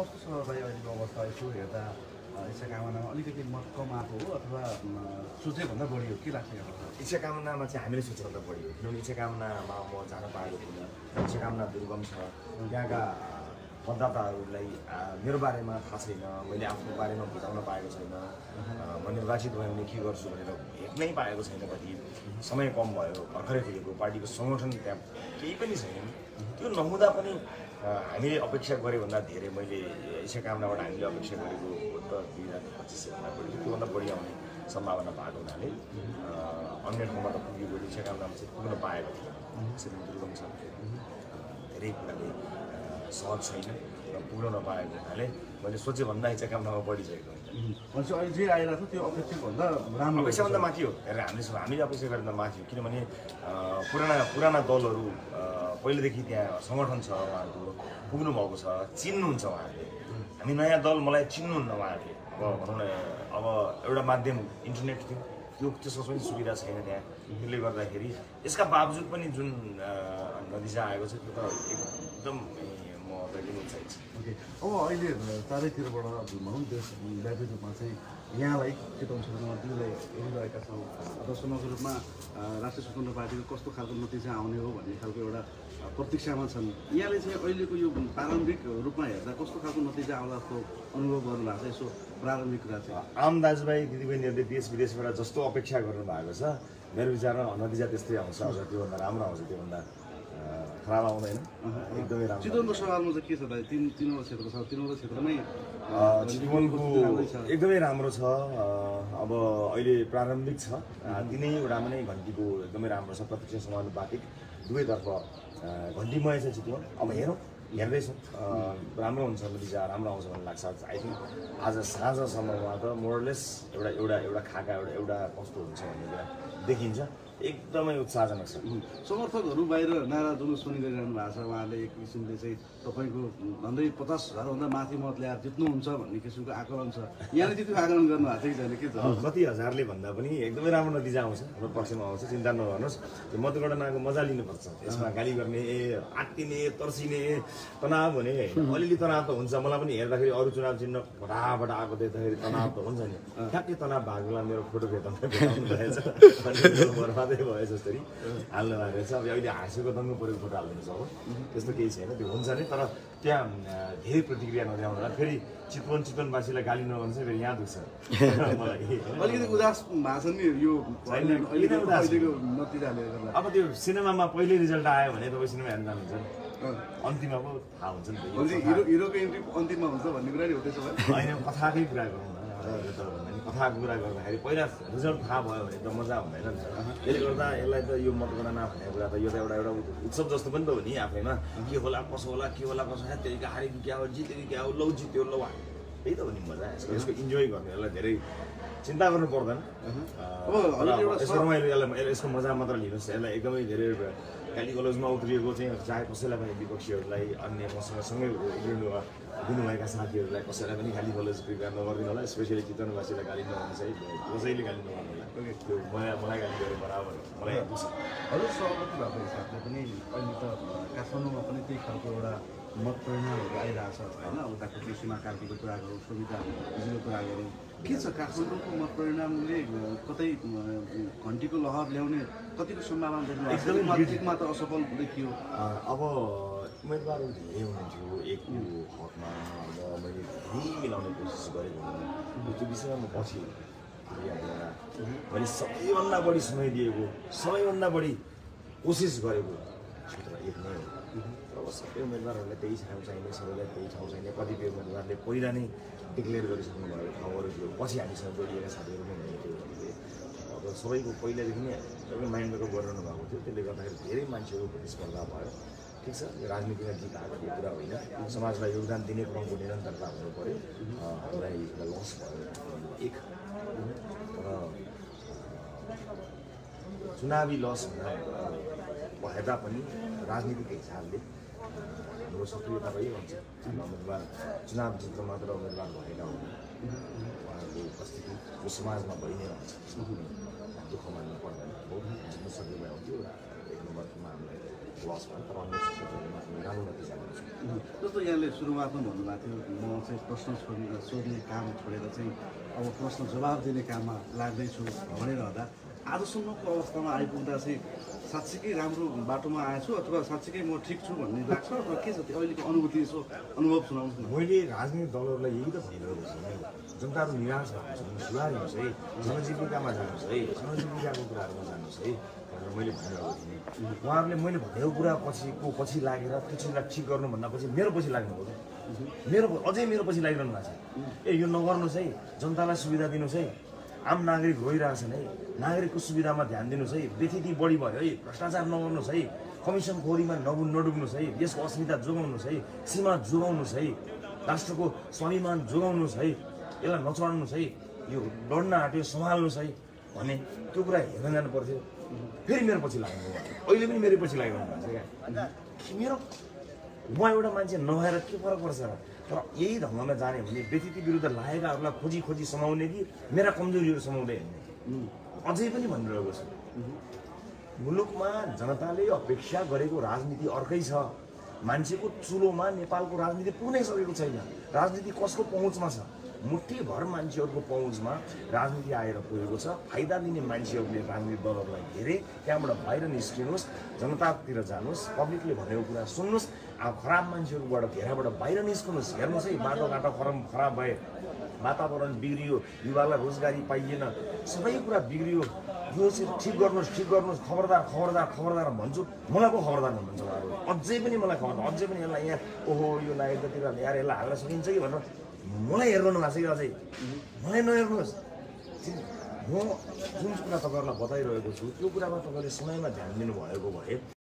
कस्तो छ भाइ अहिलेको अवस्था यसो हेर्दा इच्छा कामनामा अलिकति मत कम आएको हो अथवा सोचेभन्दा बढी हो? के लाग्छ इच्छा कामनामा चाहिँ हामीले सोचेभन्दा बढी हो किनभने इच्छा कामनामा म जान पाएको थिइनँ इच्छा कामना दुर्गम छ। त्यहाँका मतदाताहरूलाई मेरो बारेमा थाहा छैन मैले आफ्नो बारेमा बुझाउन पाएको छैन। म निर्वाचित भयो भने के गर्छु भनेर हेर्नै पाएको छैन कति। समय कम भयो भर्खरै खुलेको पार्टीको सङ्गठन त्यहाँ केही पनि छैन। त्यो नहुँदा पनि हामीले अपेक्षा गऱ्यो भन्दा धेरै मैले इच्छा कामनाबाट हामीले अपेक्षा गरेको त दुई हजार पच्चिसभन्दा बढी त्योभन्दा बढी आउने सम्भावना भएको हुनाले अन्य ठाउँमा त पुगेको इच्छा कामनामा चाहिँ पुग्न पाएको थिएन। त्यसरी दुर्गम छ। धेरै कुराले सहज छैन र पुग्न नपाएको हुनाले मैले सोचे भन्दा इच्छा कामनामा बढिसकेको हुन्छ। अहिले जे आइरहेको छ त्यो अपेक्षाभन्दा राम्रो अपेक्षाभन्दा माथि हो। हेरेर हामीले हामीले अपेक्षा गरेर माथि हो। किनभने पुराना पुराना दलहरू पहिलेदेखि त्यहाँ सङ्गठन छ उहाँहरूको पुग्नु भएको छ चिन्नुहुन्छ उहाँहरूले। हामी नयाँ दल मलाई चिन्नुहुन्न उहाँहरूले। अब भनौँ न अब एउटा माध्यम इन्टरनेट थियो। त्यो त्यसको पनि सुविधा छैन त्यहाँ। त्यसले गर्दाखेरि यसका बावजुद पनि जुन नतिजा आएको छ त्यो त एकदम म अहिले उत्साहित छु। ओके। अब अहिले चारैतिरबाट भनौँ देशव्यापी रूपमा चाहिँ यहाँलाई क्षेत्रमा दिदीलाई हेरिरहेका छौँ। दर्शनको रूपमा राष्ट्रिय स्वतन्त्र पार्टीको कस्तो खालको नतिजा आउने हो भन्ने खालको एउटा प्रतीक्षामा छन्। यहाँले चाहिँ अहिलेको यो प्रारम्भिक रूपमा हेर्दा कस्तो खालको नतिजा आउला जस्तो अनुभव गर्नु भएको छ यसो प्रारम्भिक कुरा चाहिँ? आम दाजुभाइ दिदीबहिनीहरूले देश विदेशबाट जस्तो अपेक्षा गर्नु भएको छ। मेरो विचारमा नतिजा त्यस्तै आउँछ। अझ त्योभन्दा राम्रो आउँछ त्योभन्दा। खराब आउँदैन एकदमै राम्रो। चितवनको सवालमा चाहिँ के छ दाइ? तिन तिनवटा क्षेत्र छ। तिनवटा क्षेत्रमै चितवनको एकदमै राम्रो छ। अब अहिले प्रारम्भिक छ। तिनैवटामा नै घन्टीको एकदमै राम्रो छ। प्रत्यक्ष समानुपातिक दुवैतर्फ घन्टीमय छ चितवन। अब हेरौँ हेर्दैछौँ। राम्रो हुन्छ नतिजा राम्रो आउँछ भन्ने लाग्छ। आई थिङ्क आज साँझसम्ममा त मोरलेस एउटा एउटा एउटा खाका एउटा एउटा कस्तो हुन्छ भन्ने कुरा देखिन्छ। एकदमै उत्साहजनक छ। समर्थकहरू बाहिर नारा जुलुस पनि गरिरहनु भएको छ। उहाँले एक किसिमले चाहिँ तपाईँको झन्डै पचास हजारभन्दा माथि मत ल्याएर जित्नुहुन्छ भन्ने किसिमको आकलन छ। यहाँले चाहिँ त्यो आकलन गर्नु भएको छ कि छैन? के छ? कति हजारले भन्दा पनि एकदमै राम्रो नतिजा आउँछ। हाम्रो पक्षमा आउँछ चिन्ता नगर्नुहोस्। त्यो मतगणनाको मजा लिनुपर्छ। यसमा गाली गर्ने आत्तिने तर्सिने तनाव हुने। अलिअलि तनाव त हुन्छ। मलाई पनि हेर्दाखेरि अरू चुनाव चिन्ह फटाफट आएको देख्दाखेरि तनाव त हुन्छ नि। ठ्याक्कै तनाव भएको बेला मेरो फोटो भेटाउनु बर्बादै भयो जसरी। हाल्नु भएको रहेछ। अब अहिले हाँसेको दङ्ग परेको फोटो हालिदिनु छ हो। त्यस्तो केही छैन। त्यो हुन्छ नि तर त्यहाँ धेरै प्रतिक्रिया होला। फेरि चितवन चितवनवासीलाई गाली नगर्नु चाहिँ फेरि यहाँ दुख्छ। मलाई? अलिकति उदास भएको छ नि यो अब त्यो सिनेमामा पहिले रिजल्ट आयो भने तपाईँ सिनेमा हेर्न जानुहुन्छ। अन्तिममा पो थाहा हुन्छ नि हिरोको इन्ट्री अन्तिममा हुन्छ भन्ने कुरा नि हो त्यसो भए। होइन कथाकै कुरा गरौँ न अब यो त भन्दा कथाको कुरा गर्दाखेरि पहिला रिजल्ट थाहा भयो भने त मजा हुँदैन नि त्यसले गर्दा यसलाई त यो मतगणना भन्ने कुरा त यो त एउटा एउटा उत्सव जस्तो पनि त हो नि आफैमा। के होला कसो होला के होला कसो होला त्यही हारे कि क्या हो जित्यो कि क्या हो लौ जित्यो लौ हारे। त्यही त हो नि मजा। यसको यसको इन्जोय गर्ने यसलाई धेरै चिन्ता गर्नु पर्दैन। तर यसको रमाइलो यसलाई- यसको मजा मात्र लिनुहोस्। यसलाई एकदमै धेरै गाली गलोजमा उत्रिएको चाहिँ चाहे कसैलाई पनि विपक्षीहरूलाई अन्य मसँग सँगै उड्नु दिनुभएका साथीहरूलाई कसैलाई पनि गाली गलोज स्वीकार नगरिदिनु होला स्पेसली चितवनवासीलाई गाली नगर्नु चाहिँ कसैले गाली नगर्नु होला त्यो मलाई मलाई गाली गरे बराबर। मलाई हजुर सभापति भएको हिसाबले पनि अहिले त काठमाडौँमा पनि त्यही खालको एउटा मत परिणामहरू आइरहेछ होइन डाक्टर कृष्णमा कार्कीको कुरा गरौँ सुविधा हिजोको कुरा गरौँ के छ काठमाडौँको मत परिणामले अ, कतै घन्टीको लहर ल्याउने कतिको सम्भावना देख्नु छ? एकदमै एक एक मात्र असफल देखियो अब उम्मेदवारहरू धेरै हुनुहुन्थ्यो एकको हकमा अब मैले धेरै मिलाउने कोसिस गरेको हुँ त्यो विषयमा म पछि मैले सबैभन्दा बढी समय दिएको सबैभन्दा बढी कोसिस गरेको क्षेत्र एक नै हो अब सबै उम्मेदवारहरूलाई त्यही ठाउँ चाहिने सबैलाई त्यही ठाउँ चाहिने कतिपय उम्मेदवारले पहिला नै डिक्लेयर गरिसक्नु भएको ठाउँहरू थियो पछि हामीसँग जोडिएका साथीहरू पनि हुनुहुन्थ्यो हामीले अब सबैको पहिलादेखि नै सबै माइन्ड मेकअप गरिरहनु भएको थियो। त्यसले गर्दाखेरि धेरै मान्छेहरू प्रतिस्पर्धा भयो। ठिक छ यो राजनीतिमा जित आएको त्यो कुरा होइन। समाजलाई योगदान दिने क्रमको निरन्तरता हुनु पऱ्यो। हामीलाई लस भयो एक। तर अँ, चुनावी लस हुँदा भए तापनि राजनीतिक हिसाबले। हाम्रो सक्रियता रहिरहन्छ। उम्मेदवार चुनाव जित्न मात्र उम्मेदवार भएका हुन् उहाँहरूको उपस्थिति यो समाजमा भइ नै रहन्छ। दुःख मान्नु पर्दैन। बहुत जित्न सक्ने भए हुन्थ्यो एक नम्बरमा हामीलाई लस भयो। तर अन्य क्षेत्रहरूमा पनि राम्रो नतिजा जस्तो यहाँले सुरुवातमा भन्नुभएको थियो म चाहिँ प्रश्न छोड्ने सोध्ने काम छोडेर चाहिँ अब प्रश्न जवाब दिने काममा लाग्दैछु भनिरहँदा आजसम्मको अवस्थामा आइपुग्दा चाहिँ साँच्चीकै राम्रो बाटोमा आएछु अथवा साँच्चीकै म ठिक छु भन्ने लाग्छ अथवा के छ त्यो अहिलेको अनुभूति यसो अनुभव सुनाउनुहोस् न। मैले राजनीतिक दलहरूलाई यही त भनिरहेको छु जनताहरू निराश भएको छ सुधार्नुहोस् है। जनजीविकामा जानुहोस् है। जनजीविकाको कुराहरूमा जानुहोस् है भनेर मैले भनिरहेको थिएँ उहाँहरूले मैले भनेको कुरा पछिको पछि लागेर त्यो चिजलाई ठिक गर्नुभन्दा पछि मेरो पछि लाग्नु पर्यो मेरो अझै मेरो पछि लागिरहनु भएको छ। ए यो नगर्नुहोस् है। जनतालाई सुविधा दिनुहोस् है। आम नागरिक रोइरहेछन् है। नागरिकको सुविधामा ध्यान दिनुहोस् है। व्यथिति बढी भयो है। भ्रष्टाचार नगर्नुहोस् है। कमिसन खोरीमा नबु नडुब्नुहोस् है। देशको अस्मिता जोगाउनुहोस् है। सीमा जोगाउनुहोस् है। राष्ट्रको स्वाभिमान जोगाउनुहोस् है। यसलाई नचढाउनुहोस् है। यो लड्न आँट्यो सम्हाल्नुहोस् है भने त्यो कुरा हेर्न जानु पर्थ्यो फेरि मेरो पछि लाग्नु अहिले पनि मेरो पछि लागिरहनु भएको छ क्या। मेरो म एउटा मान्छे नभएर के फरक पर्छ र? तर यही ढङ्गमा जाने भने व्यक्ति विरुद्ध लागेकाहरूलाई खोजी खोजी समाउने कि मेरा कमजोरीहरू समाउँदै हिँड्ने। अझै पनि भनिरहेको छु। मुलुकमा जनताले अपेक्षा गरेको राजनीति अर्कै छ। मान्छेको चुलोमा नेपालको राजनीति पुग्नै सकेको छैन। राजनीति कसको पहुँचमा छ? मुठीभर मान्छेहरूको पहुँचमा राजनीति आएर पुगेको छ। फाइदा लिने मान्छेहरूले राजनीतिक दलहरूलाई घेरे। त्यहाँबाट बाहिर निस्किनुहोस्। जनतातिर जानुहोस्। पब्लिकले भनेको कुरा सुन्नुहोस्। अब खराब मान्छेहरूबाट घेराबाट बाहिर निस्कनुहोस्। हेर्नुहोस् है बाटोघाटो खराब खराब भए वातावरण बिग्रियो युवालाई रोजगारी पाइएन सबै कुरा बिग्रियो। यो चाहिँ ठिक गर्नुहोस् ठिक गर्नुहोस् खबरदार खबरदार खबरदार भन्छु। मलाई पो खबरदार भन्नुहुन्छ उहाँहरू। अझै पनि मलाई खबर अझै पनि यसलाई यहाँ ओहो यो नागरिकतिर यार यसलाई हाल्न सकिन्छ कि भनेर मलाई हेर्नु भएको छ कि अझै? मलाई नहेर्नुहोस्। म जुन कुरा तपाईँहरूलाई बताइरहेको छु त्यो कुरामा तपाईँले समयमा ध्यान दिनुभएको भए